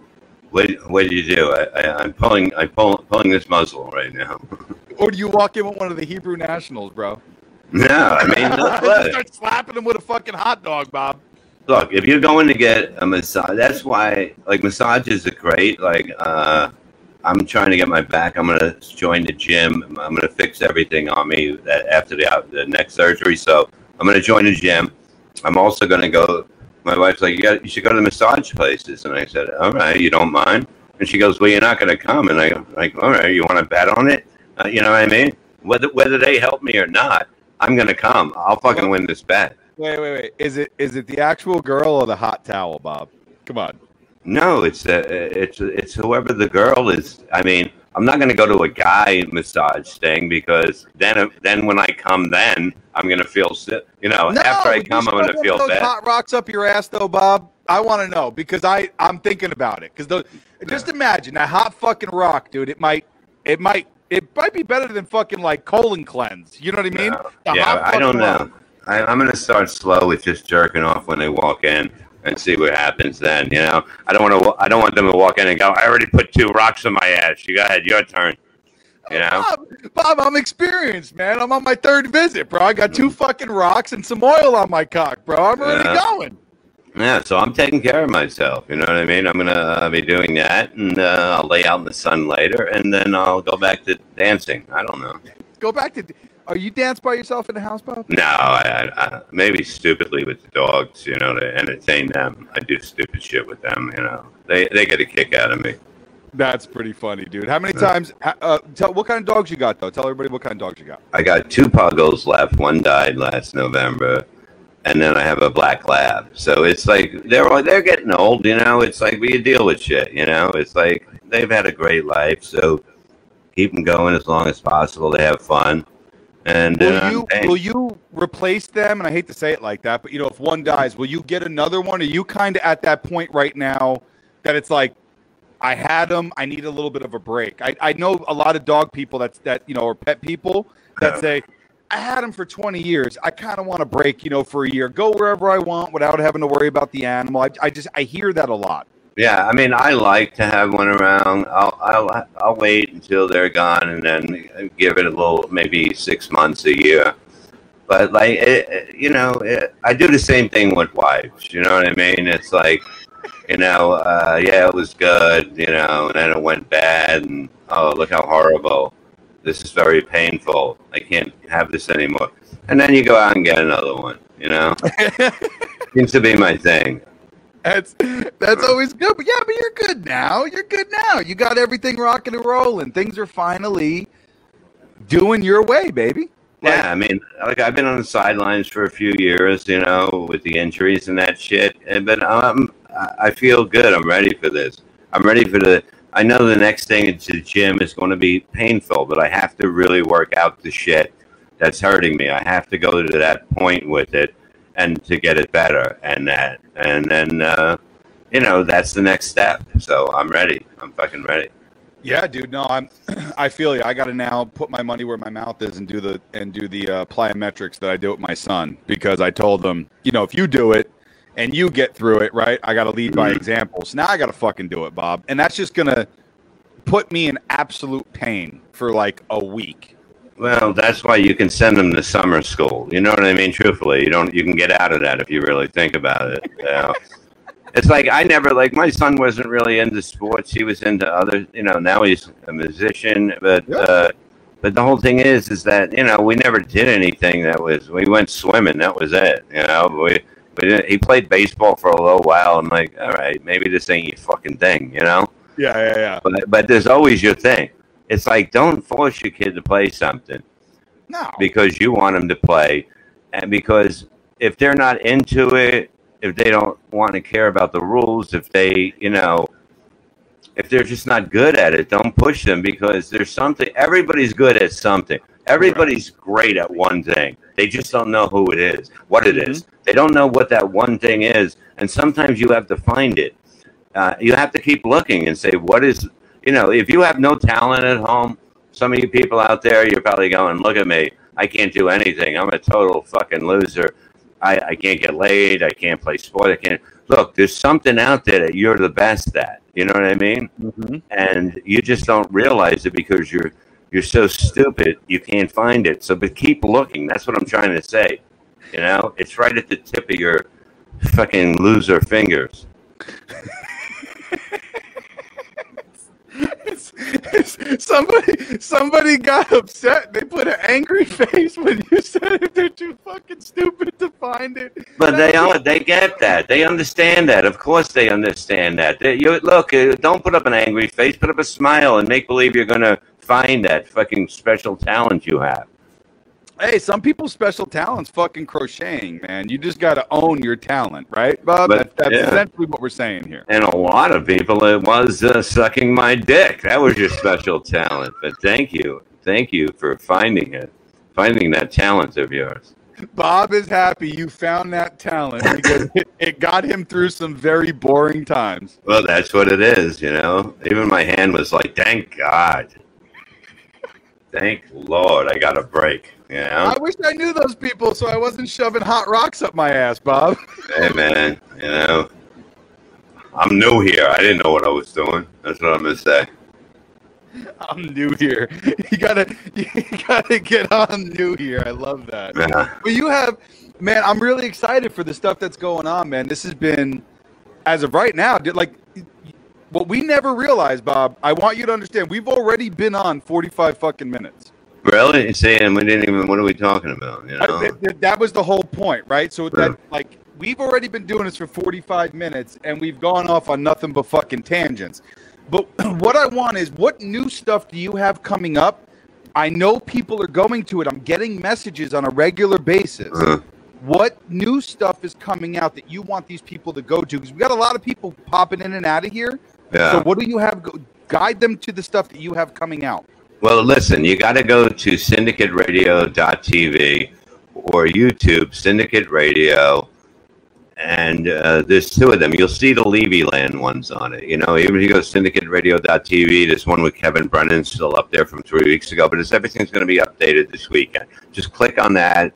what what do you do? I, I, I'm pulling, I pull, pulling this muzzle right now. Or do you walk in with one of the Hebrew nationals, bro? no, I mean, look, look, start slapping him with a fucking hot dog, Bob. look, if you're going to get a massage, that's why like massages are great. Like, uh, I'm trying to get my back. I'm gonna join the gym. I'm gonna fix everything on me that after the the neck surgery. So I'm gonna join the gym. I'm also gonna go. My wife's like, yeah, you should go to the massage places, and I said, all right, you don't mind? And she goes, well, you're not gonna come, and I go, like, all right, you want to bet on it? Uh, you know what I mean? Whether whether they help me or not, I'm gonna come. I'll fucking win this bet. Wait, wait, wait. Is it is it the actual girl or the hot towel, Bob? Come on. No, it's uh, it's it's whoever the girl is. I mean, I'm not going to go to a guy massage thing because then then when I come, then I'm going to feel sick. You know, No, after I come, I'm going to feel those bad. hot rocks up your ass, though, Bob. I want to know because I I'm thinking about it because just imagine that hot fucking rock, dude. It might it might it might be better than fucking like colon cleanse. You know what I mean? No. Yeah, I don't fucking know. I, I'm going to start slow with just jerking off when they walk in and see what happens then. You know, I don't want to. I don't want them to walk in and go. I already put two rocks in my ass. You go ahead, your turn. You know. Bob, Bob, I'm experienced, man. I'm on my third visit, bro. I got two fucking rocks and some oil on my cock, bro. I'm already Yeah. going. Yeah, so I'm taking care of myself. You know what I mean? I'm gonna uh, be doing that, and uh, I'll lay out in the sun later, and then I'll go back to dancing. I don't know. Go back to. Are you dance by yourself in the house, Bob? No, I, I, maybe stupidly with the dogs. You know, to entertain them. I do stupid shit with them. You know, they they get a kick out of me. That's pretty funny, dude. How many times? Uh, tell what kind of dogs you got, though. Tell everybody what kind of dogs you got. I got two puggles left. One died last November, and then I have a black lab. So it's like they're they're getting old. You know, it's like we deal with shit. You know, it's like they've had a great life. So keep them going as long as possible. They have fun, and uh, Will you hey, will you replace them? And I hate to say it like that, but you know, if one dies, will you get another one? Are you kind of at that point right now that it's like, I had them, I need a little bit of a break. I, I know a lot of dog people that's that you know or pet people that Yeah. say. I had them for 20 years. I kind of want to break, you know, for a year, go wherever I want without having to worry about the animal. I, I just, I hear that a lot. Yeah, I mean, I like to have one around. I'll I'll I'll wait until they're gone, and then give it a little, maybe six months, a year. But like, it, you know, it, I do the same thing with wives. You know what I mean? It's like, you know, uh, yeah, it was good, you know, and then it went bad, and oh, look how horrible. This is very painful. I can't have this anymore. And then you go out and get another one. You know, seems to be my thing. That's that's always good. But yeah, but you're good now. You're good now. You got everything rocking and rolling. Things are finally doing your way, baby. Like- yeah, I mean, like I've been on the sidelines for a few years, you know, with the injuries and that shit. And but um, I I feel good. I'm ready for this. I'm ready for the. I know the next thing at the gym is going to be painful, but I have to really work out the shit that's hurting me. I have to go to that point with it, and to get it better, and that, and then, uh, you know, that's the next step. So I'm ready. I'm fucking ready. Yeah, dude. No, I'm. I feel you. I got to now put my money where my mouth is and do the and do the uh, plyometrics that I do with my son because I told them, you know, if you do it and you get through it, right? I got to lead by Mhm. example. So now I got to fucking do it, Bob, and that's just gonna put me in absolute pain for like a week. Well, that's why you can send them to summer school. You know what I mean? Truthfully, you don't. You can get out of that if you really think about it. You know? it's like I never like my son wasn't really into sports. He was into other. You know, now he's a musician, but Yeah. uh, but the whole thing is, is that you know we never did anything that was. We went swimming. That was it. You know, we. We didn't, he played baseball for a little while. I'm like, all right, maybe this ain't your fucking thing, you know. Yeah, yeah, yeah. But but there's always your thing. It's like don't force your kid to play something. No. because you want them to play. And because if they're not into it if they don't want to care about the rules if they you know if they're just not good at it don't push them because there's something everybody's good at something. Everybody's great at one thing. They just don't know who it is what it is. they don't know what that one thing is. And sometimes you have to find it. Uh, you have to keep looking and say what is you know if you have no talent at home some of you people out there you're probably going look at me. I can't do anything. I'm a total fucking loser. I, I can't get laid. I can't play sport. I can't look there's something out there that you're the best at. You know what i mean? Mhm. and you just don't realize it because you're you're so stupid you can't find it. So but keep looking. That's what i'm trying to say. You know? It's right at the tip of your fucking loser fingers somebody somebody got upset. They put an angry face when you said it. They're too fucking stupid to find it. But they are, they get that. They understand that. Of course, they understand that. They, you look. Uh, don't put up an angry face. Put up a smile and make believe you're gonna find that fucking special talent you have. Hey, some people's special talents fucking crocheting, man. You just got to own your talent, right, Bob? But, That- that's yeah. essentially what we're saying here. And a lot of people, it was uh, sucking my dick. That was your special talent. But thank you. Thank you for finding it, finding that talent of yours. Bob is happy you found that talent because it, it got him through some very boring times. Well, that's what it is, you know. Even my hand was like, thank God. Thank Lord I got a break, know. I wish I knew those people so I wasn't shoving hot rocks up my ass, Bob. Hey, man, you know. I'm new here. I didn't know what I was doing. That's what I'm going to say. I'm new here. You gotta, you gotta get on new here. I love that. Yeah. But you have, man. I'm really excited for the stuff that's going on, man. This has been, as of right now, like what we never realized, Bob. I want you to understand. We've already been on 45 fucking minutes. Really? Saying we didn't even, what are we talking about, you know? th- th- that was the whole point, right? So that Yeah. like we've already been doing this for 45 minutes and we've gone off on nothing but fucking tangents. But what I want is what new stuff do you have coming up? I know people are going to it. I'm getting messages on a regular basis. Uh, What new stuff is coming out that you want these people to go to? Because we got a lot of people popping in and out of here. yeah. So what do you have? Go- guide them to the stuff that you have coming out. Well, listen, you got to go to syndicateradio.tv or YouTube, Syndicate Radio, and uh, there's two of them. You'll see the Levy Land ones on it. You know, even if you go to syndicateradio.tv, there's one with Kevin Brennan still up there from three weeks ago, but it's, everything's going to be updated this weekend. Just click on that,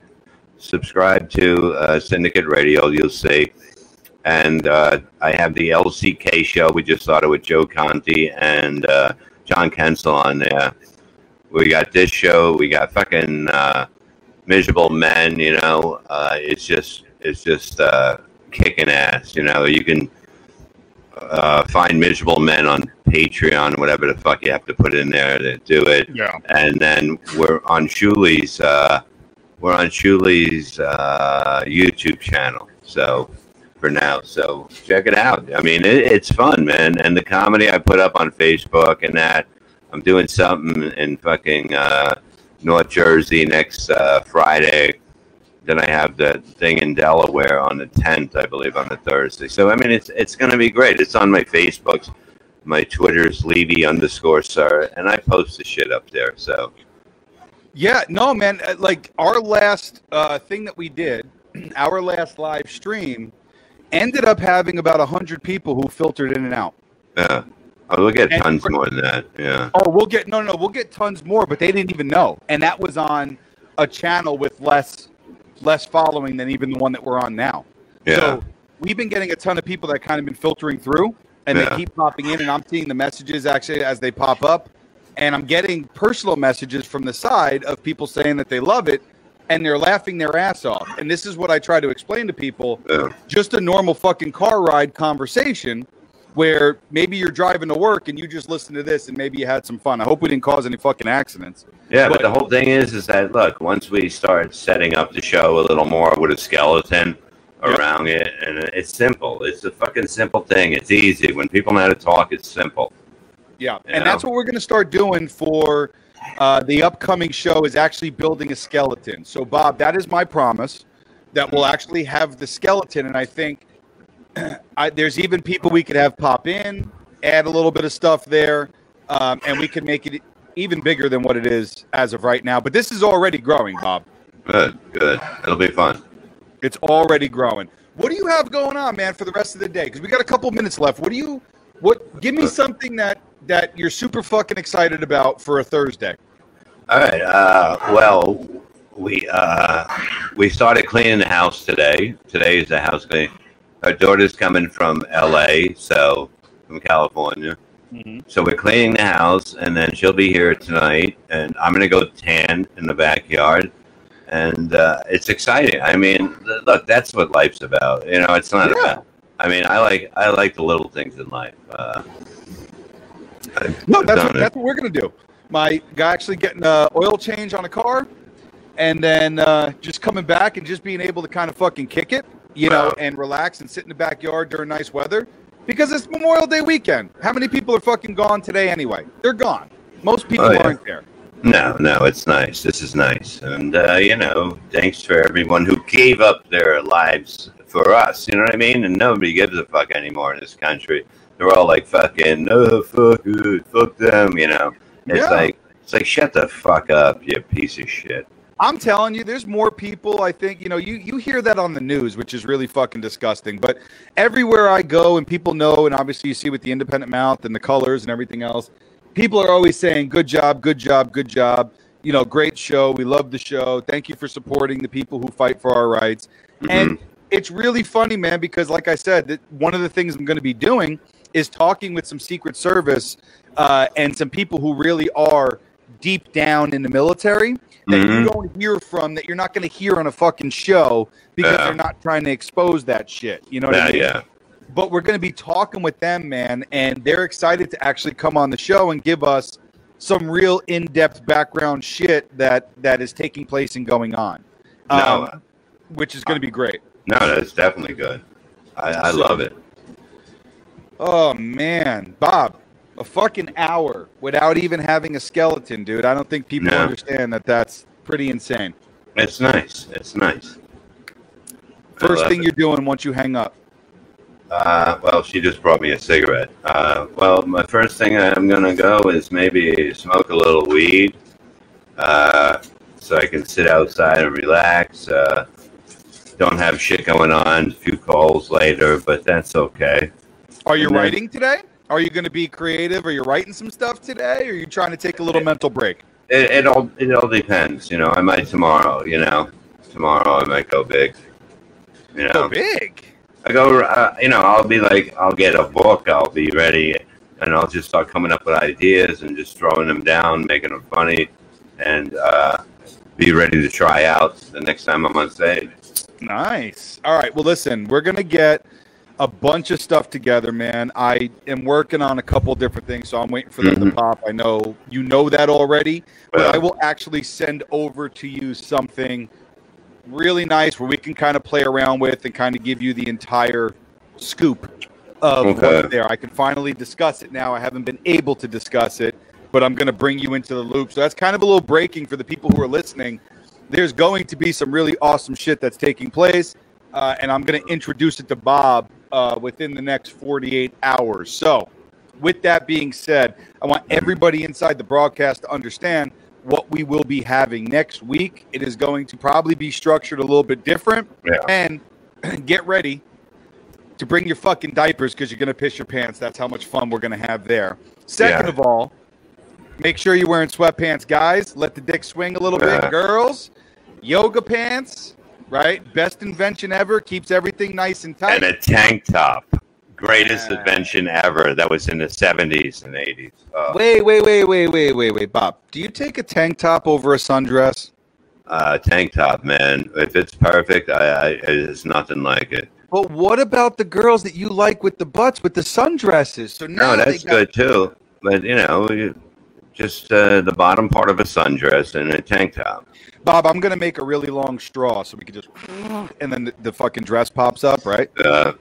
subscribe to uh, Syndicate Radio, you'll see. And uh, I have the LCK show. We just started with Joe Conti and uh, John Kensel on there. We got this show. We got fucking uh, miserable men. You know, uh, it's just it's just uh, kicking ass. You know, you can uh, find miserable men on Patreon, or whatever the fuck you have to put in there to do it. Yeah. And then we're on Shuli's. Uh, we're on Shuli's uh, YouTube channel. So for now, so check it out. I mean, it, it's fun, man. And the comedy I put up on Facebook and that. I'm doing something in fucking uh, North Jersey next uh, Friday. Then I have the thing in Delaware on the 10th, I believe, on the Thursday. So I mean, it's it's going to be great. It's on my Facebook's, my Twitter's Levy underscore sir, and I post the shit up there. So Yeah, no, man. uh, Like our last uh, thing that we did, our last live stream, ended up having about hundred people who filtered in and out. yeah, oh, we'll get And tons for- more than that. Yeah, Oh, we'll get no, no, we'll get tons more, but they didn't even know, and that was on a channel with less less following than even the one that we're on now. yeah, So we've been getting a ton of people that kind of been filtering through, and Yeah. they keep popping in, and I'm seeing the messages actually as they pop up, and I'm getting personal messages from the side of people saying that they love it, and they're laughing their ass off. And this is what I try to explain to people: yeah. just a normal fucking car ride conversation. Where maybe you're driving to work and you just listen to this and maybe you had some fun. I hope we didn't cause any fucking accidents. Yeah, but But- the whole thing is, is that look, once we start setting up the show a little more with a skeleton Yeah. around it, and it's simple. It's a fucking simple thing. It's easy. When people know how to talk, it's simple. Yeah, You and know? that's what we're going to start doing for uh, the upcoming show is actually building a skeleton. So, Bob, that is my promise that we'll actually have the skeleton, and I think I, there's even people we could have pop in, add a little bit of stuff there, um, and we could make it even bigger than what it is as of right now. But this is already growing, Bob. Good, good. It'll be fun. It's already growing. What do you have going on, man, for the rest of the day? Because we got a couple minutes left. What do you? What? Give me something that that you're super fucking excited about for a Thursday. All right. Uh, well, we uh, we started cleaning the house today. Today is the house cleaning. Our daughter's coming from L.A., so from California. So we're cleaning the house, and then she'll be here tonight, and I'm gonna go tan in the backyard, and uh, it's exciting. I mean, look, that's what life's about. You know, it's not Yeah. about. I mean, I like I like the little things in life. Uh, I've- No, I've that's what, it. that's what we're gonna do. My guy actually getting a oil change on a car, and then uh, just coming back and just being able to kind of fucking kick it, you know, and relax and sit in the backyard during nice weather because it's Memorial Day weekend. How many people are fucking gone today anyway? They're gone. Most people Oh, yeah. aren't there. No, no, it's nice. This is nice, and uh, you know, thanks for everyone who gave up their lives for us. You know what I mean? And nobody gives a fuck anymore in this country. They're all like fucking, no, fuck it, fuck them. You know, it's Yeah. like it's like shut the fuck up, you piece of shit. I'm telling you, there's more people. I think you know you you hear that on the news, which is really fucking disgusting. But everywhere I go, and people know, and obviously you see with the independent mouth and the colors and everything else, people are always saying, "Good job, good job, good job." You know, great show. We love the show. Thank you for supporting the people who fight for our rights. And it's really funny, man, because like I said, that one of the things I'm going to be doing is talking with some Secret Service uh, and some people who really are deep down in the military that you Mhm. don't hear from, that you're not going to hear on a fucking show because Yeah. they're not trying to expose that shit. You know what Yeah, I mean? yeah. But we're going to be talking with them, man, and they're excited to actually come on the show and give us some real in-depth background shit that that is taking place and going on, um, No. which is going to be great. No, that's definitely good. I, I love it. Oh man, Bob, a fucking hour without even having a skeleton, dude. I don't think people No. understand that. That's pretty insane. It's nice. It's nice. First thing it. you're doing once you hang up. Uh, well, she just brought me a cigarette. Uh, well, my first thing I'm gonna go is maybe smoke a little weed, uh, so I can sit outside and relax. Uh, don't have shit going on. A few calls later, but that's okay. Are you then- writing today? Are you going to be creative? Are you writing some stuff today? Or are you trying to take a little mental break? It, it all it all depends. You know, I might tomorrow. You know, tomorrow I might go big. You know, Go big. I go, uh, you know, I'll be like, I'll get a book, I'll be ready, and I'll just start coming up with ideas and just throwing them down, making them funny, and uh, be ready to try out the next time I'm on stage. Nice. All right. Well, listen, we're going to get a bunch of stuff together, man. I am working on a couple different things, so I'm waiting for them to Mhm. pop. I know you know that already, but Well- I will actually send over to you something really nice where we can kind of play around with and kind of give you the entire scoop of Okay. what's there. I can finally discuss it now. I haven't been able to discuss it, but I'm going to bring you into the loop. So that's kind of a little breaking for the people who are listening. There's going to be some really awesome shit that's taking place, uh, and I'm going to introduce it to Bob uh, within the next 48 hours. So, with that being said, I want everybody inside the broadcast to understand what we will be having next week. It is going to probably be structured a little bit different, Yeah. and get ready to bring your fucking diapers because you're going to piss your pants. That's how much fun we're going to have there. Second Yeah. of all, make sure you're wearing sweatpants, guys. Let the dick swing a little Yeah. bit, girls. Yoga pants, right? Best invention ever. Keeps everything nice and tight. And a tank top. Greatest Yeah. invention ever. That was in the 70s and 80s. Uh, Wait, wait, wait, wait, wait, wait, wait, Bob. Do you take a tank top over a sundress? uh, tank top, man. If it's perfect, I, I, it's nothing like it. But what about the girls that you like with the butts with the sundresses? So now No, that's got- good too. But, you know, you, just uh, the bottom part of a sundress and a tank top. Bob, I'm gonna make a really long straw so we can just, and then the, the fucking dress pops up, right? Uh,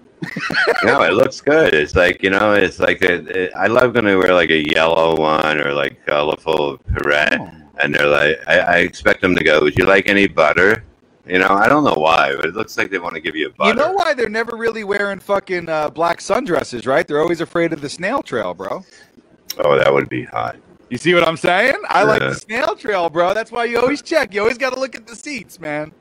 no, it looks good. It's like you know, it's like a, it, I love they wear like a yellow one or like colorful red, Oh. and they're like, I, I expect them to go. Would you like any butter? You know, I don't know why, but it looks like they want to give you a butter. You know why they're never really wearing fucking uh, black sundresses, right? They're always afraid of the snail trail, bro. Oh, that would be hot. You see what I'm saying? I like the snail trail, bro. That's why you always check. You always got to look at the seats, man.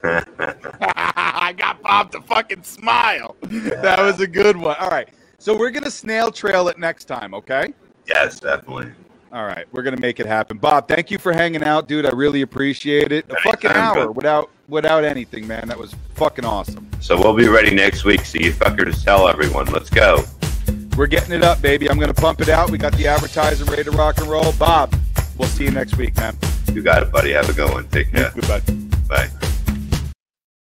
I got Bob to fucking smile. That was a good one. All right. So we're going to snail trail it next time, okay? yes, definitely. All right. We're going to make it happen. Bob, thank you for hanging out, dude. I really appreciate it. A fucking hour bro. without without anything, man. That was fucking awesome. So we'll be ready next week. So you fuckers tell everyone. Let's go. We're getting it up, baby. I'm going to pump it out. We got the advertiser ready to rock and roll. Bob, we'll see you next week, man. You got it, buddy. Have a good one. Take care. Goodbye. Bye.